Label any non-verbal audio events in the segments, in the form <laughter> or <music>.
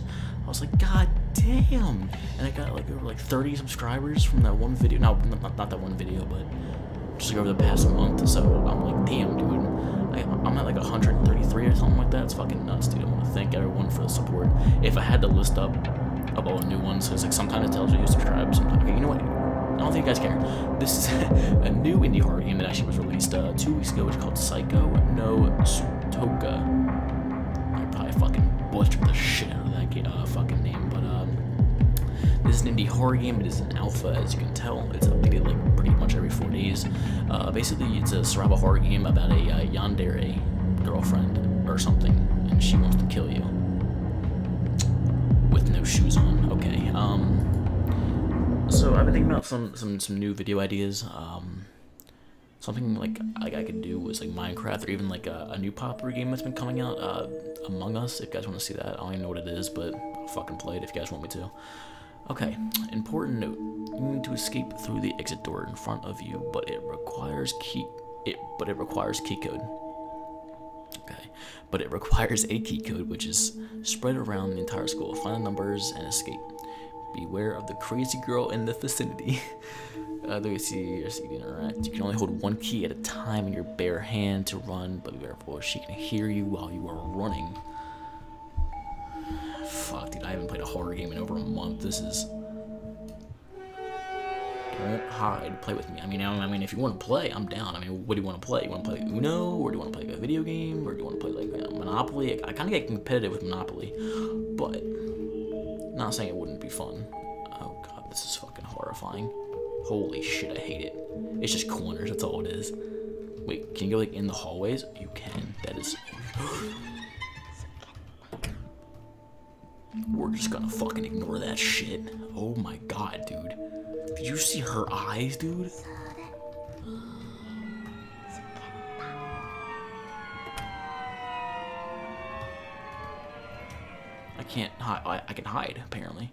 views. I was like, god damn. And I got like over like 30 subscribers from that one video. No, not, not that one video, but just like over the past month. So I'm like, damn, dude. I, I'm at like 133 or something like that. It's fucking nuts, dude. I want to thank everyone for the support. If I had to list up of all the new ones, because like sometimes it tells you to subscribe. Sometimes, okay, you know what? I don't think you guys care. This is <laughs> a new indie horror game that actually was released uh, two weeks ago, which called Saiko no Sutoka. I probably fucking butchered the shit out of that uh, fucking name, but um, this is an indie horror game. It is an alpha, as you can tell. It's updated like pretty much every four days. Uh, basically, it's a survival horror game about a uh, yandere girlfriend or something, and she wants to kill you with no shoes on. Okay. Um. So I've been thinking about some some some new video ideas. Um. Something like like I could do was like Minecraft or even like a, a new popular game that's been coming out, uh, Among Us. If you guys want to see that, I don't even know what it is, but I'll fucking play it if you guys want me to. Okay, important note. You need to escape through the exit door in front of you, but it requires key it but it requires key code. Okay. But it requires a key code which is spread around the entire school. Find the numbers and escape. Beware of the crazy girl in the vicinity. <laughs> uh, see? You can only hold one key at a time in your bare hand to run, but be careful, she can hear you while you are running. Fuck, dude, I haven't played a horror game in over a month. This is. Don't hide. Play with me. I mean, I mean, if you want to play, I'm down. I mean, what do you want to play? You want to play Uno, or do you want to play a video game, or do you want to play like Monopoly? I kind of get competitive with Monopoly, but not saying it wouldn't be fun. Oh god, this is fucking horrifying. Holy shit, I hate it. It's just corners. That's all it is. Wait, can you go like in the hallways? You can. That is. <gasps> We're just gonna fucking ignore that shit. Oh my god, dude. Did you see her eyes, dude? I can't hide. I, I can hide, apparently.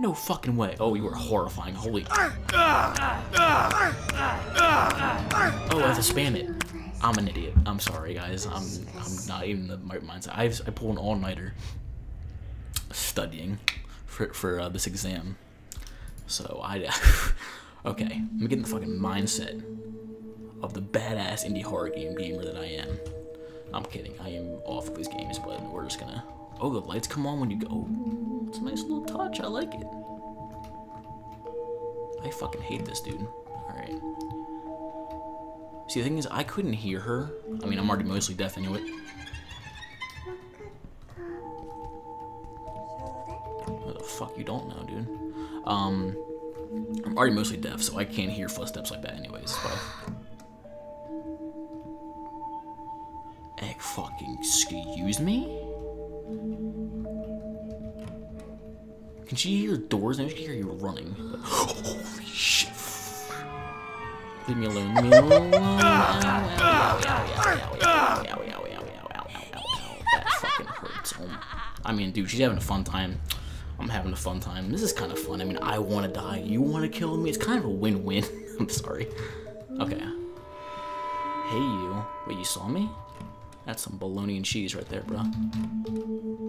No fucking way. Oh, you were horrifying. Holy. Oh, I have to spam it. I'm an idiot. I'm sorry, guys. I'm I'm not even the right mindset. I I pull an all nighter studying for for uh, this exam. So I <laughs> okay. I'm getting the fucking mindset of the badass indie horror game gamer that I am. I'm kidding. I am off of these games, but we're just gonna. Oh, the lights come on when you go. It's a nice little touch. I like it. I fucking hate this dude. All right. See, the thing is, I couldn't hear her. I mean, I'm already mostly deaf anyway. What the fuck you don't know, dude? Um, I'm already mostly deaf, so I can't hear footsteps like that anyways, so. Egg fucking excuse me? Can she hear doors? She can hear you running. Holy shit. Leave me alone. Leave me alone. That fucking hurts. Oh, I mean, dude, she's having a fun time. I'm having a fun time. This is kind of fun. I mean, I want to die. You want to kill me? It's kind of a win-win. I'm sorry. Okay. Hey, you. Wait, you saw me? That's some bologna and cheese right there, bro.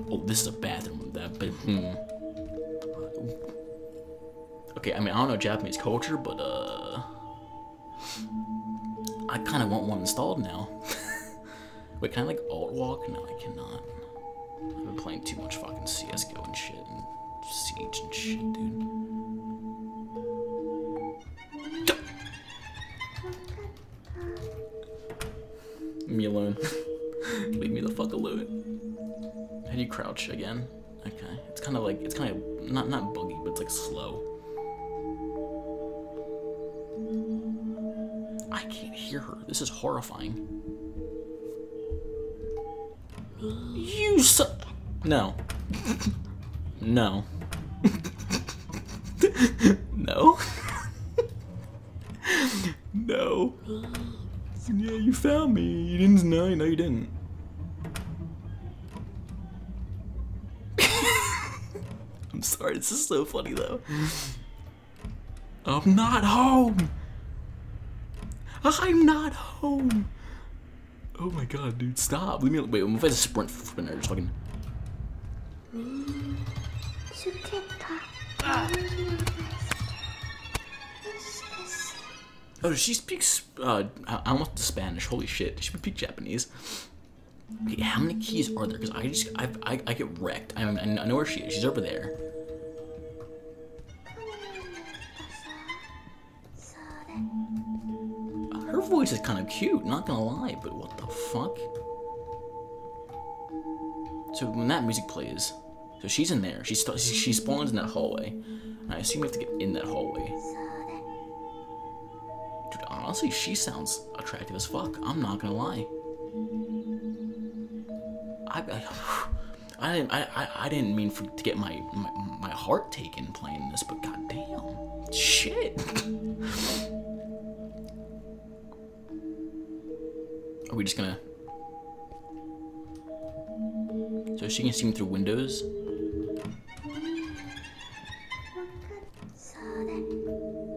Oh, this is a bathroom. That, but hmm. Okay, I mean, I don't know Japanese culture, but uh, I kind of want one installed now. <laughs> Wait, can I like alt walk? No, I cannot. I've been playing too much fucking CS:GO and shit, and Siege and shit, dude. Me alone. <laughs> How do you crouch again? Okay, it's kind of like it's kind of not not buggy, but it's like slow. I can't hear her. This is horrifying. You su- No. no. <laughs> no. <laughs> No. Yeah, you found me. You didn't know. No, you didn't. I'm sorry. This is so funny though. I'm not home. I'm not home. Oh my god, dude, stop. Leave me. alone. Wait, what if I just sprint sprinter? Just fucking. Oh, she speaks uh, almost Spanish. Holy shit, she speaks Japanese. Okay, how many keys are there? Because I just, I, I, I get wrecked. I, I know where she is. She's over there. Voice is kind of cute, not gonna lie, but what the fuck? So when that music plays, so she's in there. She she spawns in that hallway. I assume we have to get in that hallway. Dude, honestly, she sounds attractive as fuck. I'm not gonna lie. I, I, <sighs> I didn't I, I, didn't mean for to get my, my my heart taken playing this, but goddamn, shit. <laughs> Are we just gonna? So she can see me through windows.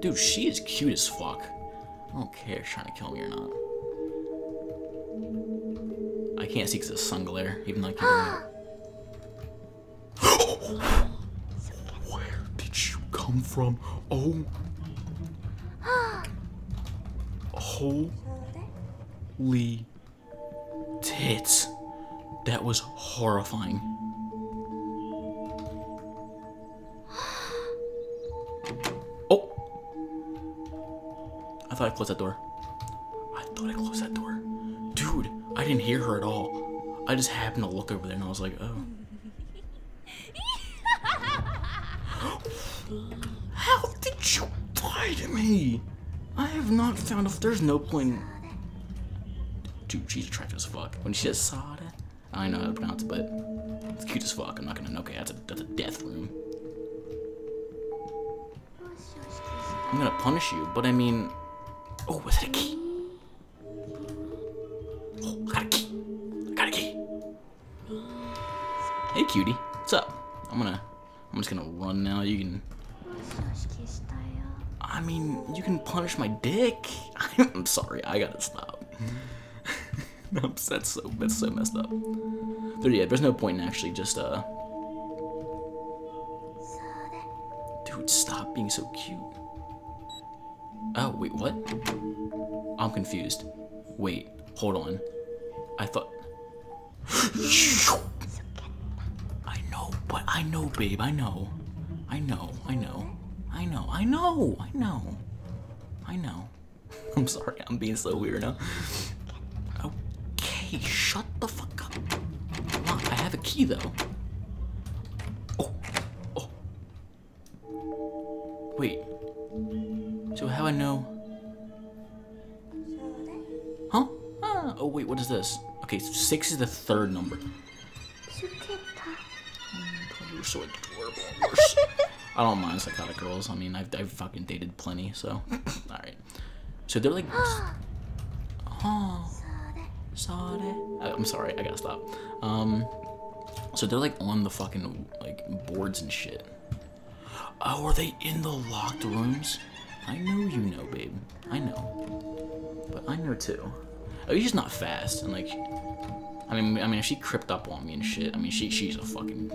Dude, she is cute as fuck. I don't care if she's trying to kill me or not. I can't see because of the sun glare, even though I can't. <gasps> Where did you come from? Oh. Oh. Holy tits. That was horrifying. <gasps> Oh! I thought I closed that door. I thought I closed that door. Dude, I didn't hear her at all. I just happened to look over there and I was like, oh. <laughs> How did you lie to me? I have not found if there's no point. Dude, she's attractive as fuck. When she says Sada, I know how to pronounce it, but it's cute as fuck. I'm not gonna. Okay, that's a that's a death room. I'm gonna punish you, but I mean, Oh, was it a key? Oh, I got a key. I got a key. Hey, cutie. What's up? I'm gonna. I'm just gonna run now. You can. I mean, you can punish my dick. <laughs> I'm sorry. I gotta stop. <laughs> that's so that's so messed up. There, yeah. There's no point in actually just uh. Dude, stop being so cute. Oh, wait, what? I'm confused. Wait, hold on. I thought... <laughs> I know, but I know, babe, I know. I know, I know. I know, I know, I know. I know. <laughs> I'm sorry, I'm being so weird now. Okay, shut the fuck up. Look, I have a key, though. Oh, oh. Wait, so how I know? Huh? Ah, oh wait, what is this? Okay, six is the third number. <laughs> You're so adorable. I don't mind psychotic girls. I mean, I've, I've fucking dated plenty, so. <coughs> Alright. So they're like. <gasps> Oh. Sorry. I'm sorry, I gotta stop. Um. So they're like on the fucking like boards and shit. Oh, are they in the locked rooms? I know you know, babe. I know. But I know too. Oh, she's not fast, and like, I mean, I mean, if she crept up on me and shit, I mean, she she's a fucking.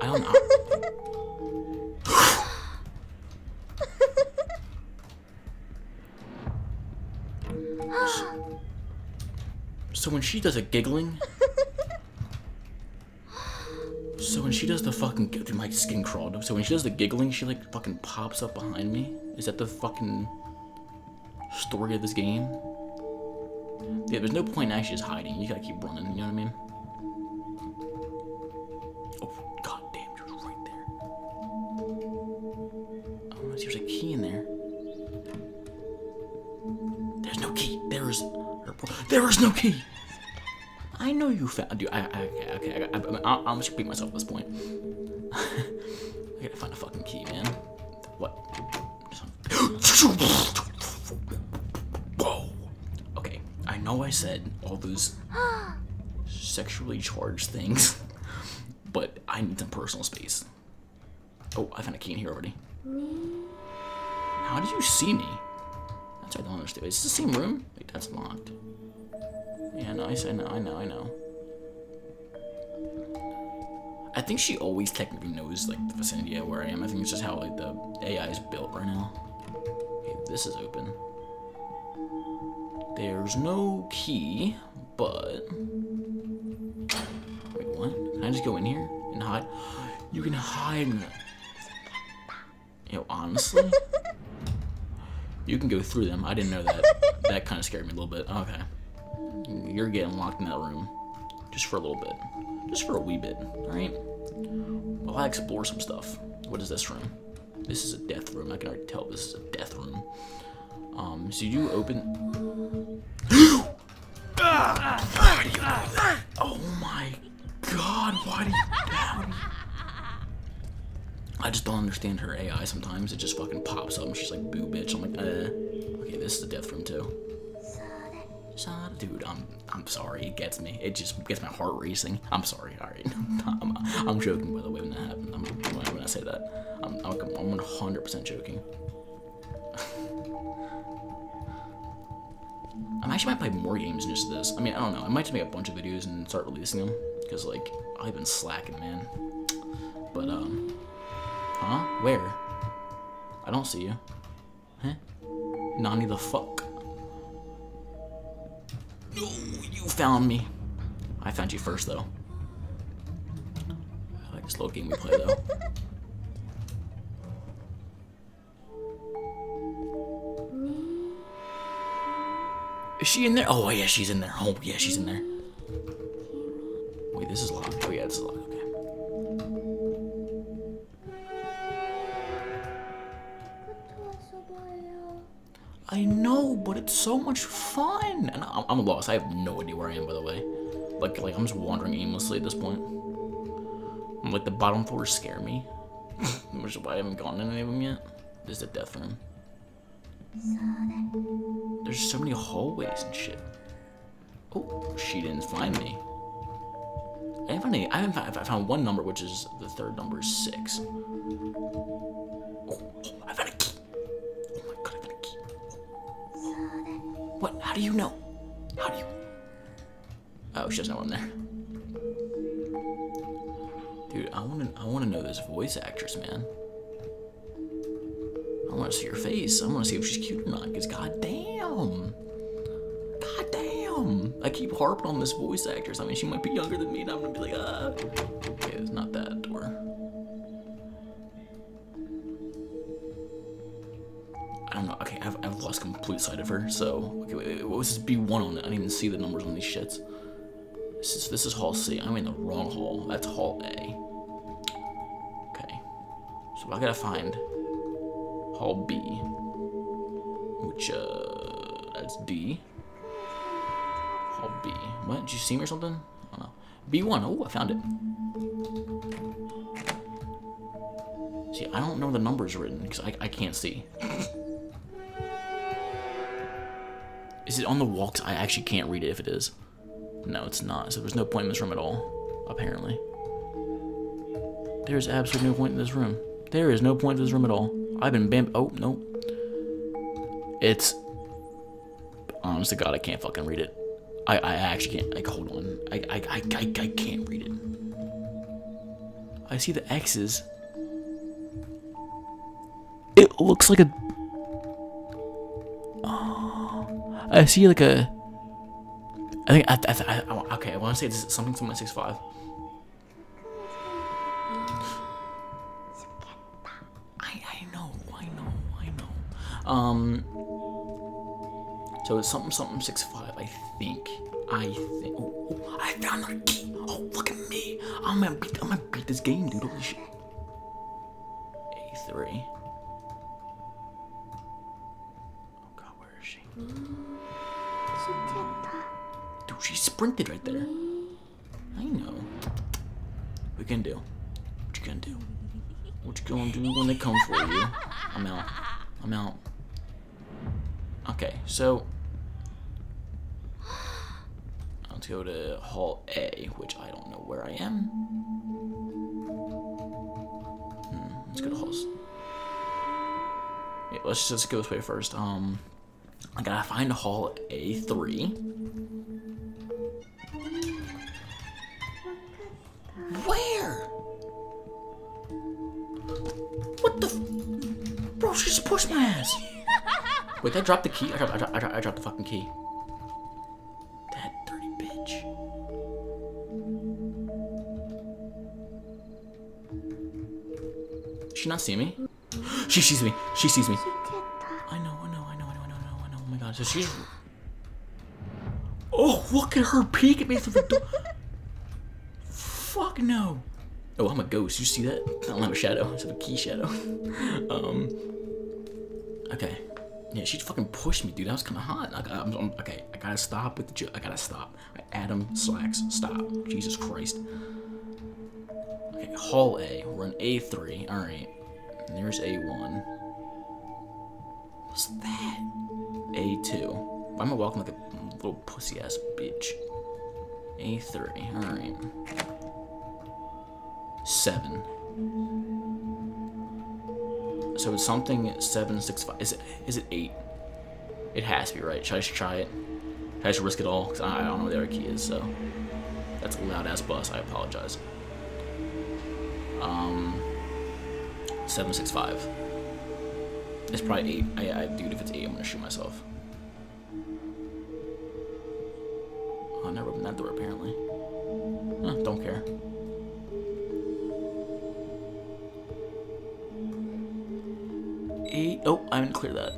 I don't know. <laughs> so when she does a giggling. So when she does the fucking, dude, my skin crawled. So when she does the giggling, she like fucking pops up behind me. Is that the fucking story of this game? Yeah, there's no point in actually just hiding. You gotta keep running. You know what I mean? Oh god damn, you're right there. Oh, there's a key in there. There's no key. There is. There is no key. I know you found. Dude, I, I okay, okay. I, I, I, I'm just beat myself at this point. <laughs> I gotta find a fucking key, man. What? <gasps> Whoa. Okay, I know I said all those <gasps> sexually charged things, but I need some personal space. Oh, I found a key in here already. How did you see me? That's what I don't understand. Is this the same room? Wait, that's locked. Yeah, no, I know, I know, I know. I think she always technically knows like the vicinity of where I am. I think it's just how like the AI is built right now. Okay, this is open. There's no key, but wait, what? Can I just go in here and hide? You can hide. In the... Yo, honestly, <laughs> you can go through them. I didn't know that. That kind of scared me a little bit. Okay, you're getting locked in that room just for a little bit. Just for a wee bit, alright? While I explore some stuff. What is this room? This is a death room. I can already tell this is a death room. Um, so you open... <gasps> oh my god, why do you... I just don't understand her AI sometimes. It just fucking pops up and she's like, boo bitch. I'm like, uh... Okay, this is the death room too. Dude, I'm I'm sorry. It gets me. It just gets my heart racing. I'm sorry. All right. <laughs> I'm, I'm joking by the way when that happened. I'm, when I say that, I'm I'm, I'm 100% joking. <laughs> I actually might play more games than just this. I mean, I don't know. I might just make a bunch of videos and start releasing them because like I've been slacking, man. But um, huh? Where? I don't see you. Huh? Nani the fuck? No, you found me. I found you first, though. I like this little game we play, though. Is she in there? Oh, yeah, she's in there. Oh, yeah, she's in there. Wait, this is locked. Oh, yeah, this is locked. I know, but it's so much fun. And I'm, I'm lost. I have no idea where I am, by the way. Like, like I'm just wandering aimlessly at this point. I'm like, the bottom floors scare me. <laughs> Which is why I haven't gone in any of them yet. This is a death room. There's so many hallways and shit. Oh, she didn't find me. I haven't I haven't found, I found one number, which is the third number six. How do you know? How do you? Oh, she doesn't know I'm there. Dude, I wanna I wanna know this voice actress, man. I wanna see her face. I wanna see if she's cute or not, because goddamn. Goddamn. I keep harping on this voice actress. I mean she might be younger than me and I'm gonna be like, ah Okay, it's not that complete sight of her. So, okay, wait, what was this B1 on it? I didn't even see the numbers on these shits. This is this is Hall C. I'm in the wrong hall. That's Hall A. Okay. So I gotta find Hall B, which uh, that's D. Hall B. What? Did you see me or something? Oh no. B1. Oh, I found it. See, I don't know the numbers written because I I can't see. Is it on the wall? I actually can't read it if it is. No, it's not. So there's no point in this room at all, apparently. There's absolutely no point in this room. There is no point in this room at all. I've been bam- Oh, no. It's... Honest to God, I can't fucking read it. I, I actually can't. Like, hold on. I, I, I, I, I can't read it. I see the X's. It looks like a I see like a. I think I, I, I okay. I want to say this is something something six five. I I know I know I know. Um. So it's something something six five. I think. I think. Oh, oh I found a key. Oh look at me. I'm gonna beat. I'm gonna beat this game, dude. Holy shit. A three. Oh God, where is she? Dude, she sprinted right there. I know. We can do. What you gonna do? What you gonna do when they come for you? I'm out. I'm out. Okay, so let's go to Hall A, which I don't know where I am. Hmm, let's go to Halls. Yeah, let's just go this way first. Um, I gotta find Hall A3. Where? What the? Bro, she just pushed my ass. Wait, I dropped the key? I dropped, I dropped, I dropped, I dropped the fucking key. That dirty bitch. She not see me? She sees me. She sees me. Oh so she's. Oh, look at her peek at me through the door. Fuck no. Oh, I'm a ghost. You see that? I don't have a shadow. I have a key shadow. <laughs> um. Okay. Yeah, she fucking pushed me, dude. That was kind of hot. I, I'm, I'm, okay, I gotta stop with the joke. I gotta stop. Adam slacks. Stop. Jesus Christ. Okay, Hall A. We're in A3. All right. And there's A1. What's that? A2. Why am I walking like a little pussy ass bitch? A3. All right. Seven. So it's something seven six five. Is it is it eight? It has to be right. Should I just try it? Should I just risk it all? Cause I, don't know where the key is. So that's a loud ass bus. I apologize. Um, seven six five. It's probably eight. I, I dude, if it's eight, I'm gonna shoot myself. Oh, I never opened that door apparently. Huh, don't care. eight. Oh, I didn't clear that.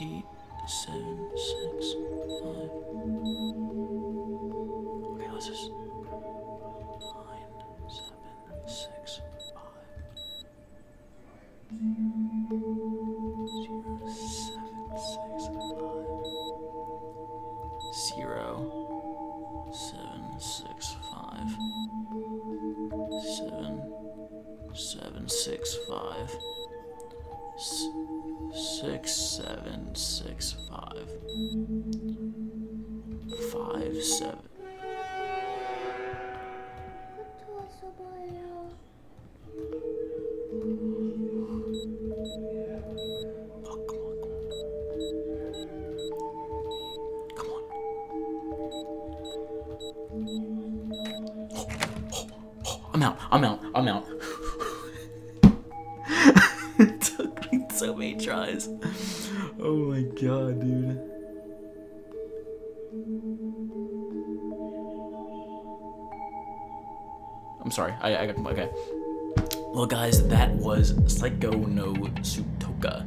Eight, seven, six, five. Oh, I'm out. I'm out. I'm out. <laughs> so many tries. Oh my god, dude. I'm sorry. I, I got okay. Well, guys, that was Saiko no Sutoka,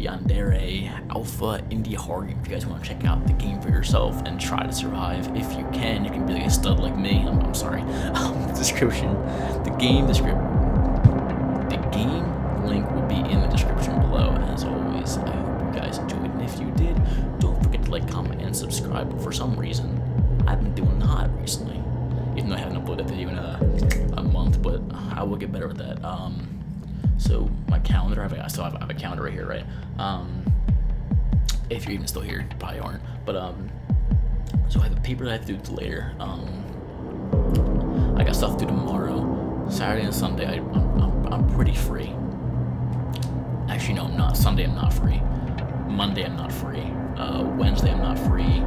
Yandere Alpha Indie horror If you guys want to check out the game for yourself and try to survive, if you can, you can be like a stud like me. I'm, I'm sorry. <laughs> Um, the <laughs> description, the game description, the game link will be in the description below. As always, I hope you guys enjoyed, and if you did, don't forget to like, comment, and subscribe. But for some reason, I've been doing not recently, even though I haven't uploaded a video in a, a month, but I will get better at that. Um, so my calendar, I, have, still have, I have a calendar right here, right? Um, if you're even still here, you probably aren't. But um, so I have a paper that I have to do later. Um, I got stuff to do tomorrow. Saturday and Sunday, I, I'm, I'm, I'm pretty free. Actually, no, I'm not. Sunday, I'm not free. Monday, I'm not free. Uh, Wednesday, I'm not free.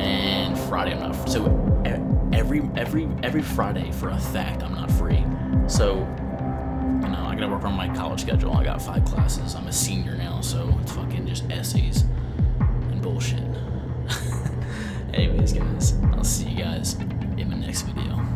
And Friday, I'm not. Free. So every every every Friday, for a fact, I'm not free. So you know, I gotta work on my college schedule. I got five classes. I'm a senior now, so it's fucking just essays and bullshit. <laughs> Anyways, guys, I'll see you guys in my next video.